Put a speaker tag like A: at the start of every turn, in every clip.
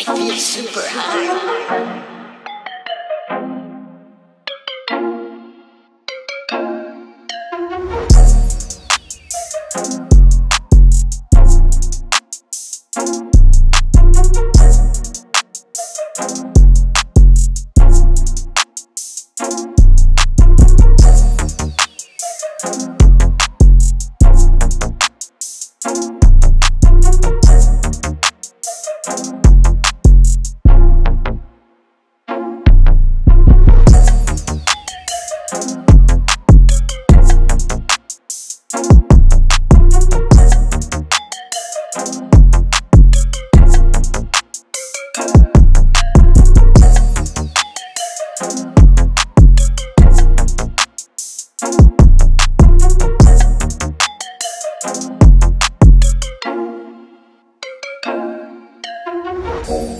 A: I feel super high.
B: Thank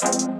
B: you